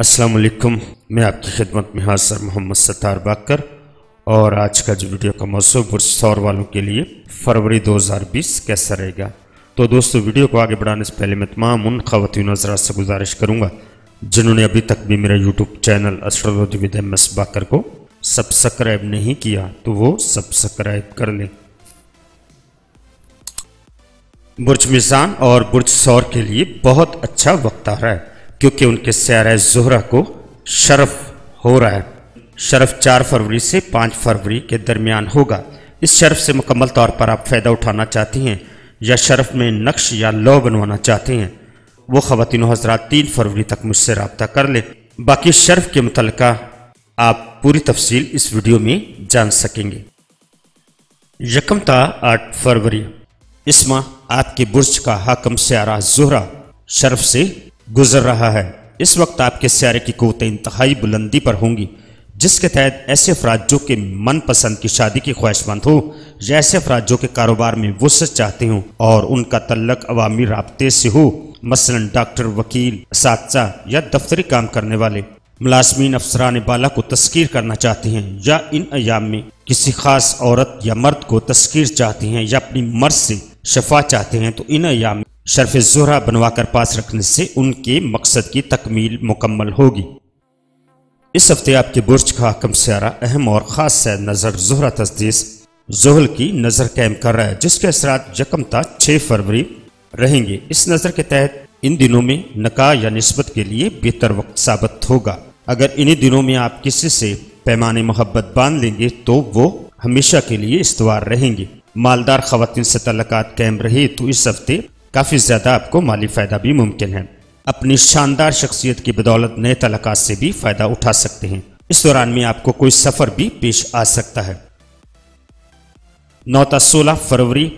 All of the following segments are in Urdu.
السلام علیکم، میں آپ کی خدمت میں ہاں حاضر محمد ستار باکر اور آج کا جو ویڈیو کا موضوع برج سور والوں کے لیے فروری دو ہزار بیس کیسا رہے گا؟ تو دوستو، ویڈیو کو آگے بڑھانے سے پہلے میں تمام ان خواتین حضرات سے گزارش کروں گا جنہوں نے ابھی تک بھی میرا YouTube channel astrology with M S Baker کو سبسکرائب نہیں کیا تو وہ سبسکرائب کر لیں۔ برج میزان اور برج سور کے لیے بہت اچھا وقت آ رہا ہے۔ کیونکہ ان کے سیارہ زہرہ کو شرف ہو رہا ہے۔ شرف چار فروری سے پانچ فروری کے درمیان ہوگا۔ اس شرف سے مکمل طور پر آپ فائدہ اٹھانا چاہتی ہیں یا شرف میں نقش یا لو بنوانا چاہتے ہیں۔ وہ خواتین و حضرات تین فروری تک مجھ سے رابطہ کر لیں۔ باقی شرف کے متعلقہ آپ پوری تفصیل اس ویڈیو میں جان سکیں گے۔ یکم تا آٹھ فروری۔ اس ماہ آپ کے برج کا حاکم سیارہ زہرہ شرف سے گزر رہا ہے۔ اس وقت آپ کے سیارے کی قوتیں انتہائی بلندی پر ہوں گی، جس کے تحت ایسے افراد جو کہ من پسند کی شادی کی خواہش مند ہو یا ایسے افراد جو کہ کاروبار میں وسعت چاہتے ہوں اور ان کا تعلق عوامی رابطے سے ہو، مثلا ڈاکٹر، وکیل، اساتذہ یا دفتری کام کرنے والے۔ ملازمین افسران بالا کو تسکیر کرنا چاہتے ہیں یا ان ایام میں کسی خاص عورت یا مرد کو تسکیر چاہتے ہیں یا اپنی مرض سے شفا چاہتے ہیں، تو ان ایام میں شرف زہرہ بنوا کر پاس رکھنے سے ان کے مقصد کی تکمیل مکمل ہوگی۔ اس ہفتے آپ کے برج کا حکم سیارہ اہم اور خاص سے نظر زہرہ تصدیس زحل کی نظر قائم کر رہا ہے، جس کے اثرات یکم تا چھ فروری رہیں گے۔ اس نظر کے تحت ان دنوں میں نکاح یا نسبت کے لیے بہتر وقت ثابت ہوگا۔ اگر انہی دنوں میں آپ کسی سے پیمانے محبت باندھ لیں گے تو وہ ہمیشہ کے لیے استوار رہیں گے۔ مالدار خواتین سے تعلقات قائم رہے تو اس ہفتے کافی زیادہ آپ کو مالی فائدہ بھی ممکن ہے۔ اپنی شاندار شخصیت کی بدولت نئے تعلقات سے بھی فائدہ اٹھا سکتے ہیں۔ اس دوران میں آپ کو کوئی سفر بھی پیش آ سکتا ہے۔ نو تا سولہ فروری۔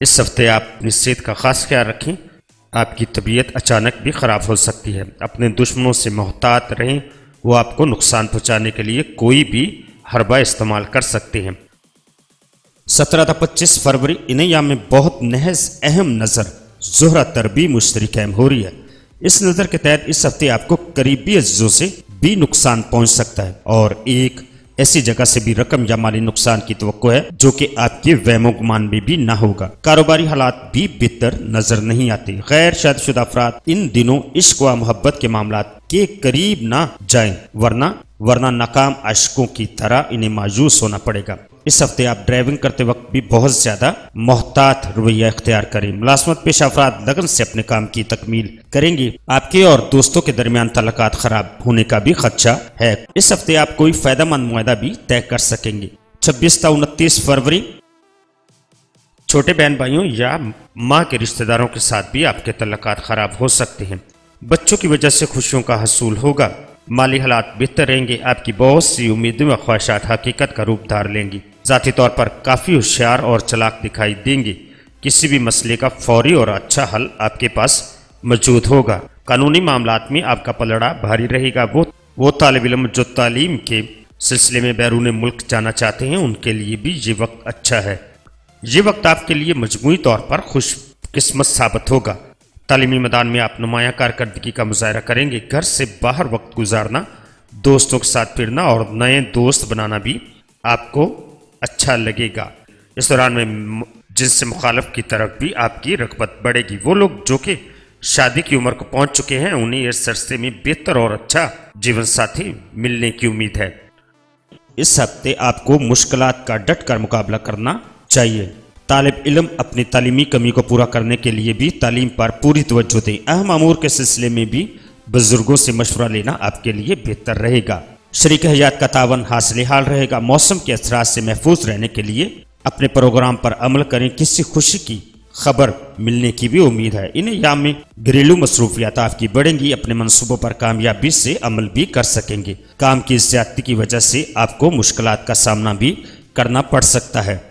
اس ہفتے آپ اپنی صحت کا خاص خیال رکھیں۔ آپ کی طبیعت اچانک بھی خراب ہو سکتی ہے۔ اپنے دشمنوں سے محتاط رہیں۔ وہ آپ کو نقصان پہنچانے کے لیے کوئی بھی حربہ استعمال کر سکتے ہیں۔ سترہ تا پچیس فروری انہیا میں بہت نحض اہم نظر، زہرہ تربی مشتری قائم ہو رہی ہے۔ اس نظر کے تحت اس ہفتے آپ کو قریبی عزیزوں سے بھی نقصان پہنچ سکتا ہے اور ایک ایسی جگہ سے بھی رقم یا مالی نقصان کی توقع ہے جو کہ آپ کے ویم و گمان میں بھی نہ ہوگا۔ کاروباری حالات بھی بہتر نظر نہیں آتے۔ غیر شاد شدہ افراد ان دنوں عشق و محبت کے معاملات کے قریب نہ جائیں، ورنہ ورنہ ناکام عشقوں کی طرح انہیں مایوس ہونا پڑے گا۔ اس ہفتے آپ ڈرائیونگ کرتے وقت بھی بہت زیادہ محتاط رویہ اختیار کریں۔ ملازمت پیش افراد لگن سے اپنے کام کی تکمیل کریں گے آپ کے اور دوستوں کے درمیان تعلقات خراب ہونے کا بھی خدشہ ہے۔ اس ہفتے آپ کوئی فائدہ مند معاہدہ بھی طے کر سکیں گے۔ چھبیس تا انتیس فروری۔ چھوٹے بہن بھائیوں یا ماں کے رشتہ داروں کے ساتھ بھی آپ کے تعلقات خراب ہو سکتے ہیں۔ بچوں کی وجہ سے خوشیوں کا حصول ہوگا۔ مالی حالات بہتر رہیں گے، آپ کی بہت سی امیدیں و خواہشات حقیقت کا روپ دھار لیں گی۔ ذاتی طور پر کافی ہوشیار اور چلاک دکھائی دیں گے۔ کسی بھی مسئلے کا فوری اور اچھا حل آپ کے پاس موجود ہوگا۔ قانونی معاملات میں آپ کا پلڑا بھاری رہے گا۔ وہ وہ طالب علم جو تعلیم کے سلسلے میں بیرون ملک جانا چاہتے ہیں، ان کے لیے بھی یہ وقت اچھا ہے۔ یہ وقت آپ کے لیے مجموعی طور پر خوش قسمت ثابت ہوگا۔ تعلیمی میدان میں آپ نمایاں کارکردگی کا مظاہرہ کریں گے۔ گھر سے باہر وقت گزارنا، دوستوں کے ساتھ پھرنا اور نئے دوست بنانا بھی آپ کو اچھا لگے گا۔ اس دوران میں جن سے مخالف کی طرف بھی آپ کی رغبت بڑھے گی۔ وہ لوگ جو کہ شادی کی عمر کو پہنچ چکے ہیں، انہیں اس سرستے میں بہتر اور اچھا جیون ساتھی ملنے کی امید ہے۔ اس ہفتے آپ کو مشکلات کا ڈٹ کر مقابلہ کرنا چاہیے۔ طالب علم اپنی تعلیمی کمی کو پورا کرنے کے لیے بھی تعلیم پر پوری توجہ دیں۔ اہم امور کے سلسلے میں بھی بزرگوں سے مشورہ لینا آپ کے لیے بہتر رہے گا۔ شریک حیات کا تعاون حاصل حال رہے گا۔ موسم کے اثرات سے محفوظ رہنے کے لیے اپنے پروگرام پر عمل کریں۔ کسی خوشی کی خبر ملنے کی بھی امید ہے۔ ان ایام میں گھریلو مصروفیات آپ کی بڑھیں گی۔ اپنے منصوبوں پر کامیابی سے عمل بھی کر سکیں گے۔ کام کی زیادتی کی وجہ سے آپ کو مشکلات کا سامنا بھی کرنا پڑ سکتا ہے۔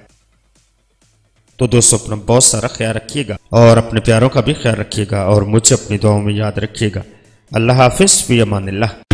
تو دوستو اپنا بہت سارا خیال رکھیے گا اور اپنے پیاروں کا بھی خیال رکھیے گا اور مجھے اپنی دعاوں میں یاد رکھیے گا۔ اللہ حافظ، فی امان اللہ۔